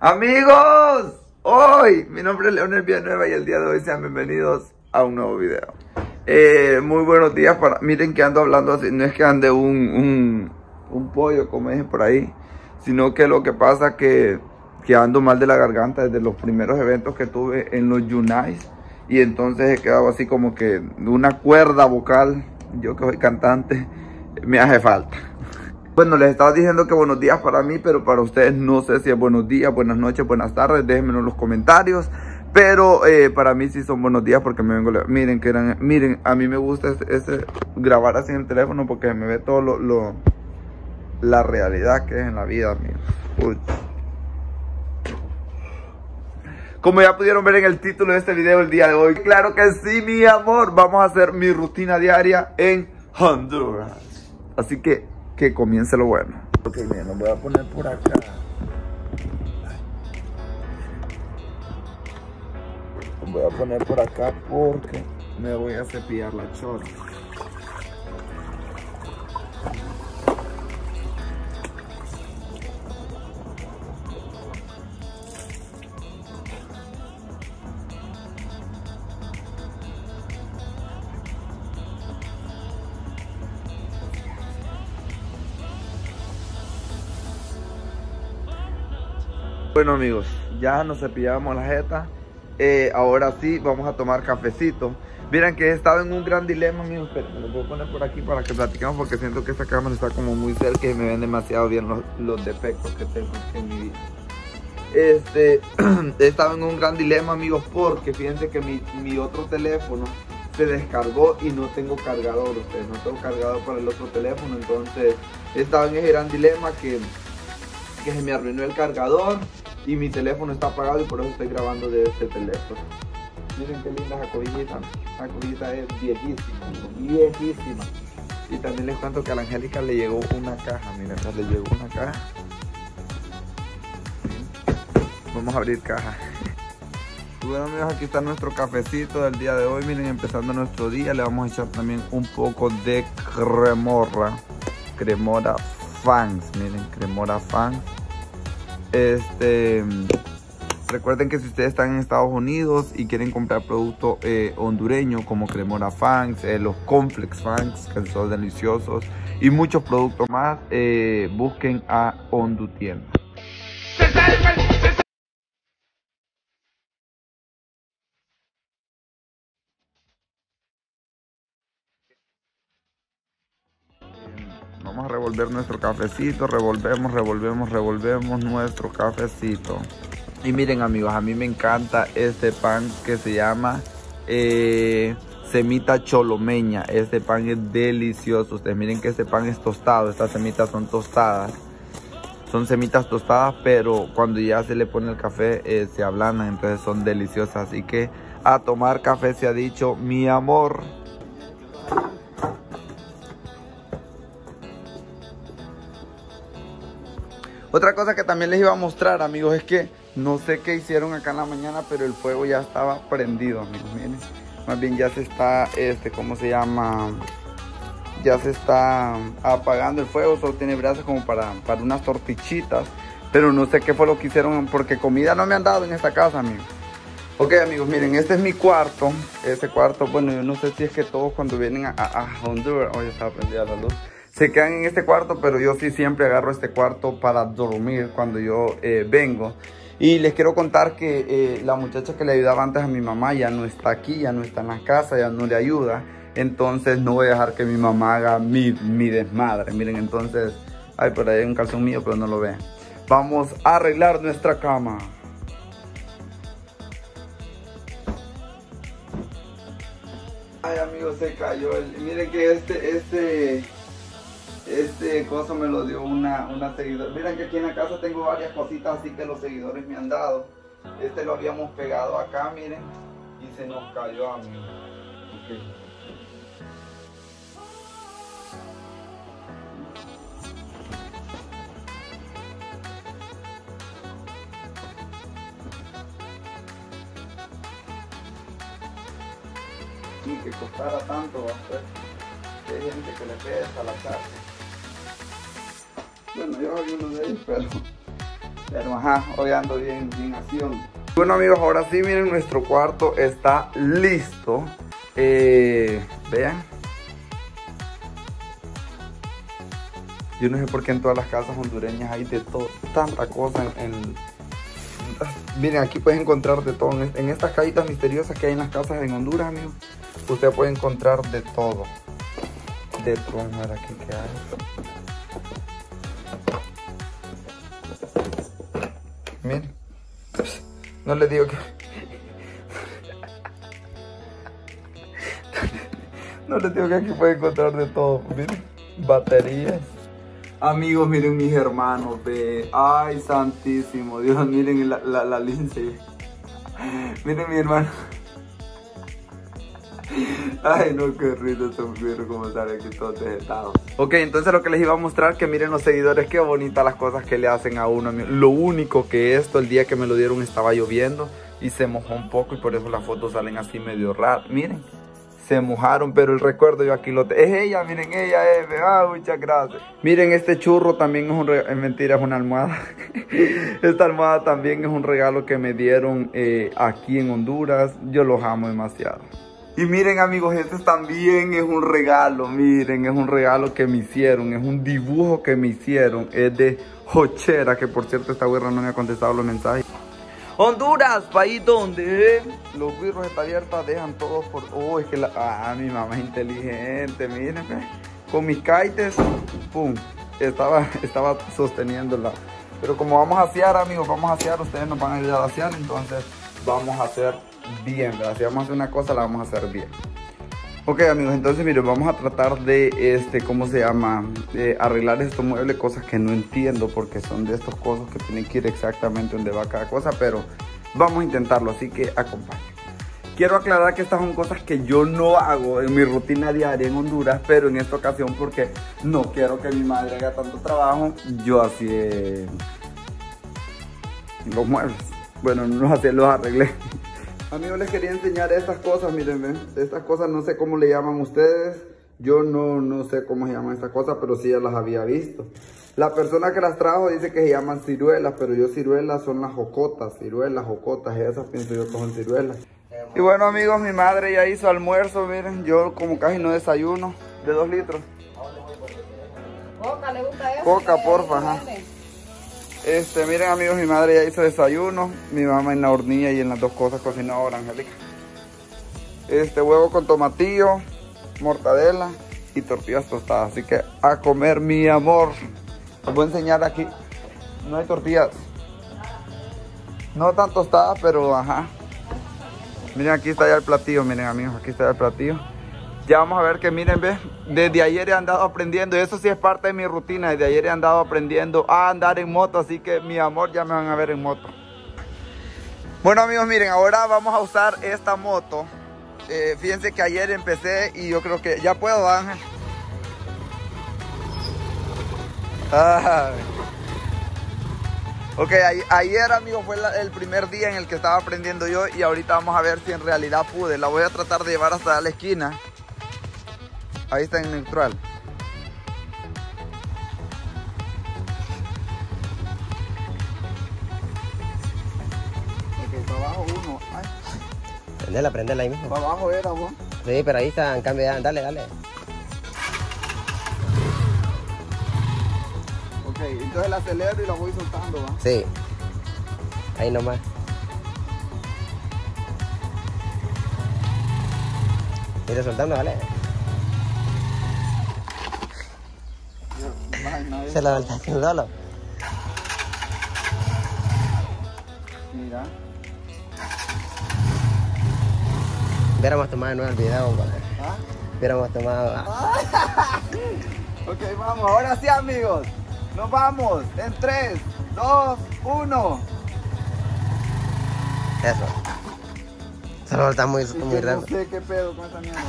Amigos, hoy mi nombre es Leonel Villanueva y el día de hoy sean bienvenidos a un nuevo video. Eh, muy buenos días para, miren que ando hablando así, no es que ande un, un, un pollo como dije por ahí, sino que lo que pasa que, que ando mal de la garganta desde los primeros eventos que tuve en los Unites y entonces he quedado así como que una cuerda vocal, yo que soy cantante, me hace falta. Bueno, les estaba diciendo que buenos días para mí, pero para ustedes no sé si es buenos días, buenas noches, buenas tardes, déjenmelo en los comentarios. Pero eh, para mí sí son buenos días porque me vengo... Miren, que eran, miren, a mí me gusta ese, grabar así en el teléfono porque me ve todo lo, la realidad que es en la vida, Uy. Como ya pudieron ver en el título de este video el día de hoy, claro que sí, mi amor, vamos a hacer mi rutina diaria en Honduras. Así que que comience lo bueno. Ok, miren, lo voy a poner por acá. Lo voy a poner por acá porque me voy a cepillar la chorra. Bueno amigos, ya nos cepillamos la jeta. Eh, ahora sí, vamos a tomar cafecito. Miren que he estado en un gran dilema, amigos. Pero me lo voy a poner por aquí para que platiquemos porque siento que esta cámara está como muy cerca y me ven demasiado bien los, defectos que tengo en mi vida. Este, he estado en un gran dilema, amigos, porque fíjense que mi, mi otro teléfono se descargó y no tengo cargador, ustedes, no tengo cargador para el otro teléfono, entonces he estado en ese gran dilema que, que se me arruinó el cargador y mi teléfono está apagado y por eso estoy grabando de este teléfono. Miren qué linda jacobillita. La jacobillita es viejísima, viejísima. Y también les cuento que a la Angélica le llegó una caja. Miren, le llegó una caja. Vamos a abrir caja. Bueno amigos, aquí está nuestro cafecito del día de hoy. Miren, empezando nuestro día, le vamos a echar también un poco de cremorra. Cremora fans, miren, cremora fans. Este, recuerden que si ustedes están en Estados Unidos y quieren comprar producto eh, hondureño como Cremora Fangs, eh, los Complex Fangs, que son deliciosos, y muchos productos más, eh, busquen a Hondutienda. Revolver nuestro cafecito, revolvemos, revolvemos, revolvemos nuestro cafecito. Y miren amigos, a mí me encanta este pan que se llama eh, semita cholomeña. Este pan es delicioso. Ustedes miren que este pan es tostado. Estas semitas son tostadas. Son semitas tostadas, pero cuando ya se le pone el café eh, se ablandan. Entonces son deliciosas. Así que a tomar café se ha dicho mi amor. Otra cosa que también les iba a mostrar, amigos, es que no sé qué hicieron acá en la mañana, pero el fuego ya estaba prendido, amigos. Miren, más bien ya se está, este, ¿cómo se llama? Ya se está apagando el fuego, solo tiene brasas como para, para unas tortichitas. Pero no sé qué fue lo que hicieron, porque comida no me han dado en esta casa, amigos. Ok, amigos, miren, este es mi cuarto. Este cuarto, bueno, yo no sé si es que todos cuando vienen a, a Honduras... Hoy está prendida la luz se quedan en este cuarto, pero yo sí siempre agarro este cuarto para dormir cuando yo eh, vengo. Y les quiero contar que eh, la muchacha que le ayudaba antes a mi mamá ya no está aquí, ya no está en la casa, ya no le ayuda. Entonces no voy a dejar que mi mamá haga mi, desmadre. Miren, entonces, ay, por ahí hay un calzón mío, pero no lo vean. Vamos a arreglar nuestra cama. Ay, amigos, se cayó. El, miren que este, este este coso me lo dio una, una seguidora. Miren que aquí en la casa tengo varias cositas así que los seguidores me han dado. Este lo habíamos pegado acá, miren, y se nos cayó a mí. Y que costara tanto va a ser. Hay gente que le pesa la carne. Bueno, yo soy uno de ellos, pero, pero ajá, hoy ando bien, bien acción. Bueno amigos, ahora sí, miren, nuestro cuarto está listo. Eh, vean. Yo no sé por qué en todas las casas hondureñas hay de todo, tanta cosa en, Miren, aquí puedes encontrar de todo. En estas cajitas misteriosas que hay en las casas en Honduras, amigos, usted puede encontrar de todo. De todo, mira aquí que hay. Miren. No le digo que... No le digo que aquí puede encontrar de todo. Miren, baterías. Amigos, miren mis hermanos, ve. Ay, santísimo. Dios, miren la, la, la lince. Miren mi hermano. Ay, no, qué rico este como sale aquí todo dejetado. Ok, entonces lo que les iba a mostrar, que miren los seguidores, qué bonitas las cosas que le hacen a uno. Lo único que esto, el día que me lo dieron estaba lloviendo y se mojó un poco y por eso las fotos salen así medio raras. Miren se mojaron, pero el recuerdo yo aquí lo tengo. Es ella, miren, ella es, ah, muchas gracias. Miren, este churro también es un regalo, es mentira, es una almohada. Esta almohada también es un regalo que me dieron eh, aquí en Honduras. Yo los amo demasiado. Y miren amigos, este también es un regalo, miren, es un regalo que me hicieron, es un dibujo que me hicieron, es de Jochera, que por cierto esta guerra no me ha contestado los mensajes. Honduras, país donde los birros están abiertos, dejan todos por... Oh, es que la... Ah, mi mamá es inteligente, miren, con mis kites, pum, estaba, estaba sosteniéndola. Pero como vamos a asear, amigos, vamos a asear, ustedes nos van a ayudar a asear, entonces vamos a hacer bien, ¿verdad? Si vamos a hacer una cosa, la vamos a hacer bien. Ok amigos, entonces miren, vamos a tratar de, este, ¿cómo se llama? arreglar estos muebles, cosas que no entiendo porque son de estos cosas que tienen que ir exactamente donde va cada cosa, pero vamos a intentarlo, así que acompañen. Quiero aclarar que estas son cosas que yo no hago en mi rutina diaria en Honduras, pero en esta ocasión porque no quiero que mi madre haga tanto trabajo, yo así los muebles. Bueno, no los, los arreglé. Amigos, les quería enseñar estas cosas, miren. Estas cosas no sé cómo le llaman ustedes. Yo no, no sé cómo se llaman estas cosas, pero sí ya las había visto. La persona que las trajo dice que se llaman ciruelas, pero yo ciruelas son las jocotas, ciruelas, jocotas, esas pienso yo que son ciruelas. Y bueno amigos, mi madre ya hizo almuerzo, miren, yo como casi no desayuno, de dos litros. Coca, ¿le gusta eso? Coca, porfa, ajá. Este, miren amigos, mi madre ya hizo desayuno, mi mamá en la hornilla y en las dos cosas cocinó ahora, Angélica. Este, huevo con tomatillo, mortadela y tortillas tostadas. Así que a comer mi amor. Les voy a enseñar aquí. No hay tortillas. No tan tostadas, pero ajá. Miren, aquí está ya el platillo, miren amigos, aquí está ya el platillo. Ya vamos a ver que miren, ve, desde ayer he andado aprendiendo, eso sí es parte de mi rutina, desde ayer he andado aprendiendo a andar en moto, así que mi amor ya me van a ver en moto. Bueno amigos, miren, ahora vamos a usar esta moto. Eh, fíjense que ayer empecé y yo creo que ya puedo, Ángel. Ok, ayer amigos fue el primer día en el que estaba aprendiendo yo y ahorita vamos a ver si en realidad pude. La voy a tratar de llevar hasta la esquina Ahí está en neutral. Ok, para abajo uno. Ay. Prendela, prendela ahí mismo. Para abajo era vos. Sí, pero ahí está en cambio ya. Dale, dale. Ok, entonces la acelero y la voy soltando, ¿va? Sí. Ahí nomás. Mira, soltando, dale. Se lo haciendo solo. Mira. Hubiéramos tomado de nuevo el video, ¿Ah? Hubiéramos tomado. ok, vamos, ahora sí, amigos. Nos vamos en 3, 2, 1. Eso. Solo está muy, muy raro. No sé qué pedo con esa mierda.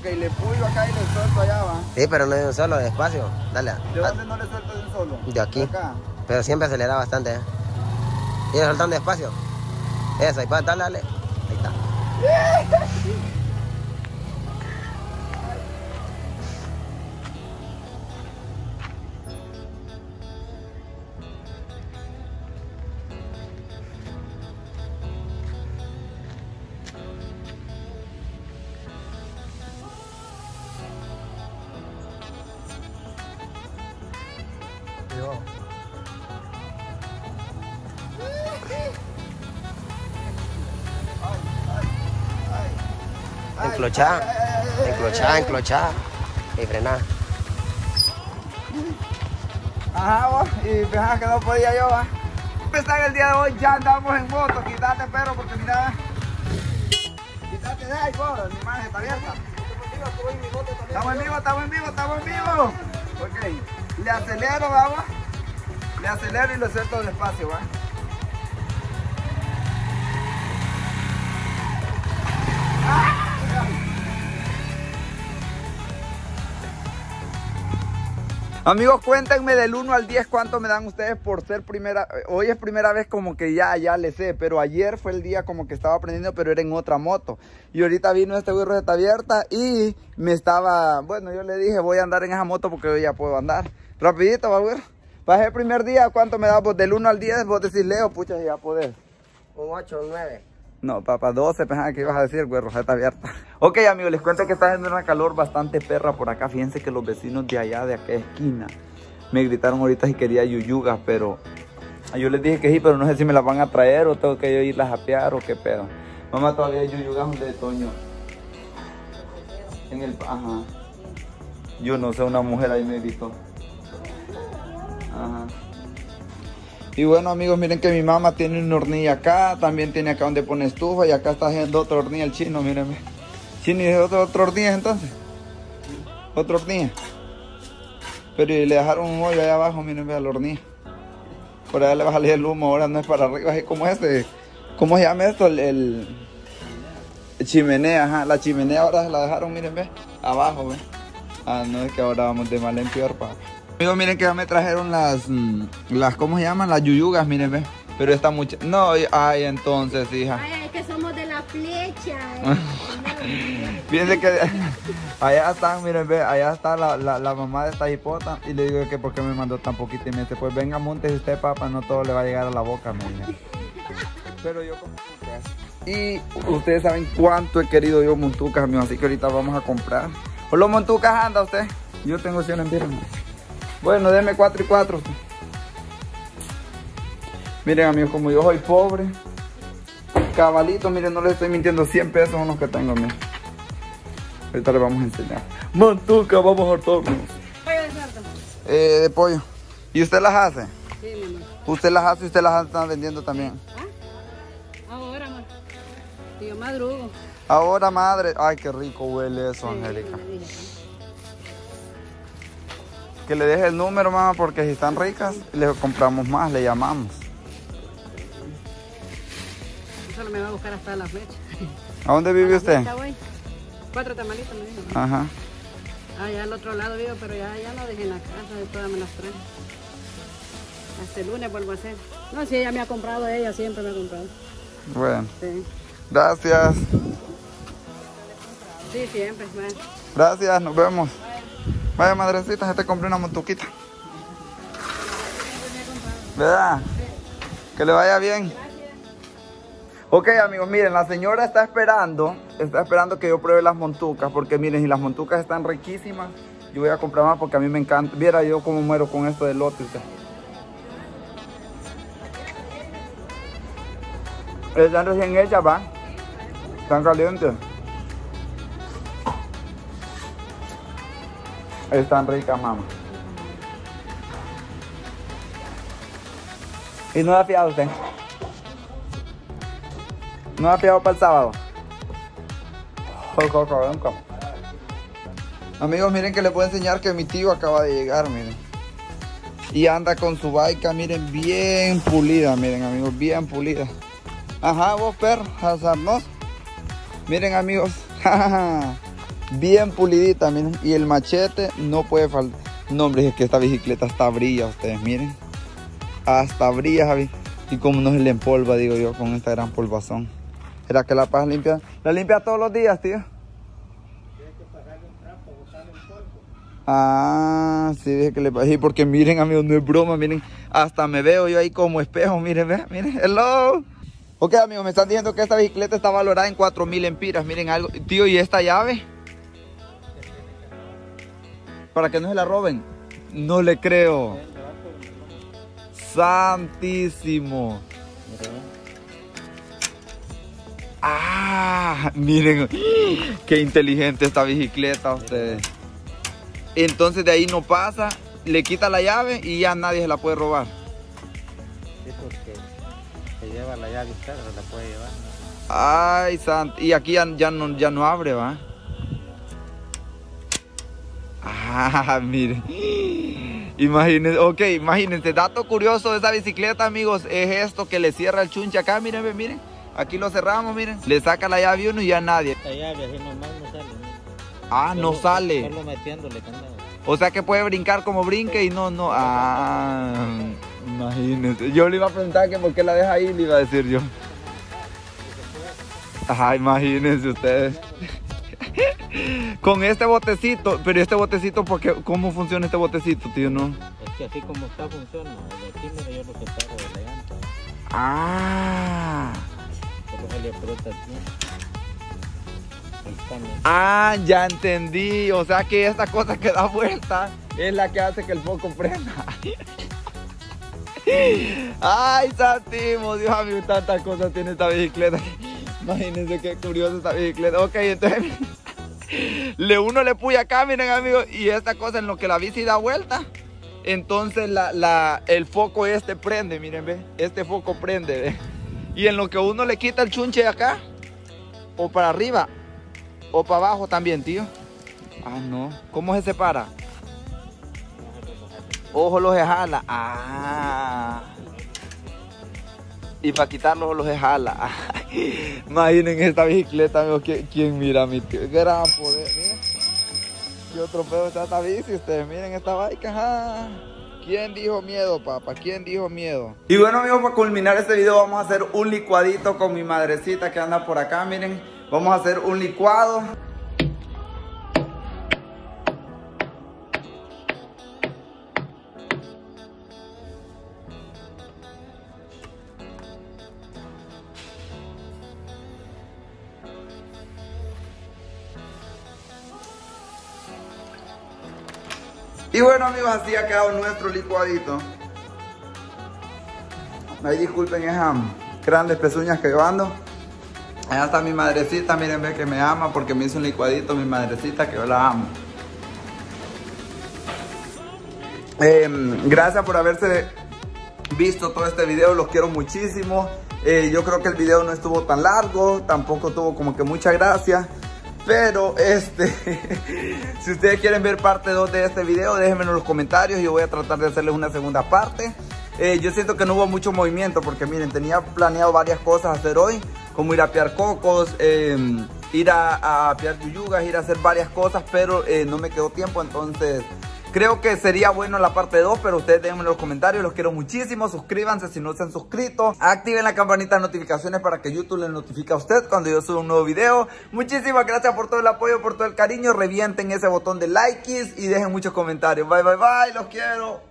Ok, le puyo acá y le suelto allá, va. Sí, pero no es un solo, despacio. Dale. ¿De dónde no le suelto de un solo? De aquí. acá. Pero siempre acelera bastante, ¿eh? Y soltando despacio. Eso, ahí para, dale, dale. Ahí está. Enclochá. Enclochá, enclochá. Y frená. Ajá, vos, y fíjate que no podía yo, va. Empezar el día de hoy, ya andamos en moto, quítate perro, porque mira, quítate de ahí, vos, mi imagen está abierta. Estamos en vivo, estamos en vivo, estamos en vivo. Ok, le acelero, vamos. Le acelero y lo suelto despacio, va. Amigos, cuéntenme del 1 al 10 cuánto me dan ustedes por ser primera. Hoy es primera vez como que ya, ya le sé, pero ayer fue el día como que estaba aprendiendo, pero era en otra moto. Y ahorita vino este burro está abierta y me estaba. Bueno, yo le dije, voy a andar en esa moto porque hoy ya puedo andar. Rapidito, va. Bajé el primer día, ¿cuánto me da? Pues del 1 al 10, vos decís, Leo, pucha, ya podés. Un 8, un 9. No, papá, 12, pensaba que ibas a decir, güey, está abierta. Ok, amigos, les cuento que está haciendo una calor bastante perra por acá. Fíjense que los vecinos de allá, de aquella esquina, me gritaron ahorita si quería yuyugas, pero yo les dije que sí, pero no sé si me las van a traer o tengo que yo irlas a o qué pedo. Mamá, todavía hay yuyugas de Toño. En el... Ajá. Yo no sé, una mujer ahí me gritó. Y bueno amigos, miren que mi mamá tiene una hornilla acá, también tiene acá donde pone estufa y acá está haciendo otra hornilla el chino, mírenme. Chino, ¿y otro, otro hornilla entonces? Otra hornilla. Pero le dejaron un hoyo allá abajo, miren, a la hornilla. Por allá le va a salir el humo, ahora no es para arriba, es como este, ¿cómo se llama esto? El, el, chimenea, ajá, la chimenea ahora se la dejaron, miren, ve, abajo, ve. Ah, no, es que ahora vamos de mal en peor, papá. Amigos, miren que ya me trajeron las, mm, las, ¿cómo se llaman? Las yuyugas, miren, ve. Pero está mucha, no, ay, entonces, hija. Ay, es que somos de la flecha. Eh. Fíjense que allá están, miren, ve, allá está la, la, la, mamá de esta hipota y le digo que por qué me mandó tan poquito y me dice, pues venga, monte usted, papá, no todo le va a llegar a la boca, dice. Pero yo como Y ustedes saben cuánto he querido yo montucas, amigos, así que ahorita vamos a comprar. ¿O los montucas anda usted? Yo tengo 100 en viernes. Bueno, denme 4 y 4. Miren amigos, como yo soy pobre, cabalito, miren, no les estoy mintiendo, 100 pesos son los que tengo, miren. Ahorita les vamos a enseñar. Mantuca, vamos a hartarnos. Pollo de. Eh, de pollo. ¿Y usted las hace? Sí, mi amor. Usted las hace y usted las está vendiendo también. ¿Ah? Ahora, amor. Yo madrugo. Ahora, madre. Ay, qué rico huele eso, Angélica. Que le deje el número, mamá, porque si están ricas, le compramos más, le llamamos. Solo me va a buscar hasta la flecha. ¿A dónde vive usted? Voy. Cuatro tamalitos me dijo. Ajá. Ah, ya al otro lado vivo, pero ya, ya no dejé en la casa, de todas me las. Hasta el lunes vuelvo a hacer. No, si ella me ha comprado, ella siempre me ha comprado. Bueno, Sí, gracias. sí siempre. Bueno. Gracias, nos vemos. Vaya madrecita, ya te compré una montuquita. ¿Verdad? Que le vaya bien. Ok amigos, miren, la señora está esperando, está esperando que yo pruebe las montucas, porque miren, si las montucas están riquísimas, yo voy a comprar más porque a mí me encanta. Viera yo cómo muero con esto de lote. usted. Están recién hechas, va. Están calientes. Están ricas, mamá. ¿Y no ha fiado usted? ¿No ha fiado para el sábado? Amigos, miren que les puedo enseñar que mi tío acaba de llegar, miren. Y anda con su baica, miren, bien pulida, miren amigos, bien pulida. Ajá, vos perro, hazarnos. Miren amigos, bien pulidita, miren. Y el machete no puede faltar. No, hombre, es que esta bicicleta hasta brilla, ustedes miren. Hasta brilla, Javi. Y como no se le empolva, digo yo, con esta gran polvazón. ¿Será que la paz limpia? ¿La limpia todos los días, tío? Ah, sí, dije que le pasé. Porque miren, amigos, no es broma, miren. Hasta me veo yo ahí como espejo, miren, ve, miren, hello. Ok, amigos, me están diciendo que esta bicicleta está valorada en 4000 empiras. Miren algo. Tío, ¿y esta llave? Para que no se la roben. No le creo. Santísimo. Ah, miren, qué inteligente esta bicicleta ustedes. Entonces de ahí no pasa, le quita la llave y ya nadie se la puede robar. Sí, porque se lleva la llave usted, se la puede llevar. ¿no? Ay, sant y aquí ya, ya no, ya no abre, ¿va? Ah, miren. Imagínense, ok, imagínense, dato curioso de esa bicicleta, amigos, es esto que le cierra el chunche acá, miren, miren. Aquí lo cerramos, miren. Le saca la llave uno y ya nadie. Esta llave así nomás no sale. ¿no? Ah, no sale. Solo metiéndole candado. O sea que puede brincar como brinque y no, no. Ah, imagínense. Yo le iba a preguntar que por qué la deja ahí, le iba a decir yo. Ajá, imagínense ustedes. Con este botecito, pero este botecito, ¿por qué? ¿cómo funciona este botecito, tío? No. Es que así como está funciona. El de aquí, mira, yo lo separo de la llanta. Ah. Ah, ya entendí. O sea que esta cosa que da vuelta es la que hace que el foco prenda. Ay, Santimo, Dios mío, tantas cosas tiene esta bicicleta. Imagínense qué curiosa esta bicicleta. Ok, entonces le uno le puya acá, miren amigos, y esta cosa en lo que la bici da vuelta. Entonces la, la- el foco este prende, miren, ve. Este foco prende. Y en lo que uno le quita el chunche de acá, o para arriba, o para abajo también, tío. Ah, no. ¿Cómo se separa? Ojo lo se jala. Ah. Y para quitarlo lo se jala. Imaginen esta bicicleta, amigos. ¿Quién, mira mi? Gran poder. Miren. Qué otro pedo está esta bici. Ustedes miren esta bike. Ajá. ¿Quién dijo miedo, papá? ¿Quién dijo miedo? Y bueno, amigos, para culminar este video vamos a hacer un licuadito con mi madrecita que anda por acá. Miren, vamos a hacer un licuado. Y bueno amigos, así ha quedado nuestro licuadito. Ahí disculpen esas grandes pezuñas que yo ando. Allá está mi madrecita, miren ve que me ama porque me hizo un licuadito mi madrecita que yo la amo. Em, gracias por haberse visto todo este video, los quiero muchísimo. Eh, yo creo que el video no estuvo tan largo, tampoco tuvo como que mucha gracia. Pero este, si ustedes quieren ver parte 2 de este video, déjenmelo en los comentarios. Yo voy a tratar de hacerles una segunda parte. Eh, yo siento que no hubo mucho movimiento porque miren, tenía planeado varias cosas hacer hoy, como ir a piar cocos, eh, ir a, a piar yuyugas, ir a hacer varias cosas, pero eh, no me quedó tiempo, entonces creo que sería bueno la parte 2, pero ustedes déjenme en los comentarios, los quiero muchísimo, suscríbanse si no se han suscrito, activen la campanita de notificaciones para que YouTube les notifique a usted cuando yo suba un nuevo video. Muchísimas gracias por todo el apoyo, por todo el cariño, revienten ese botón de likes y dejen muchos comentarios. Bye, bye, bye, los quiero.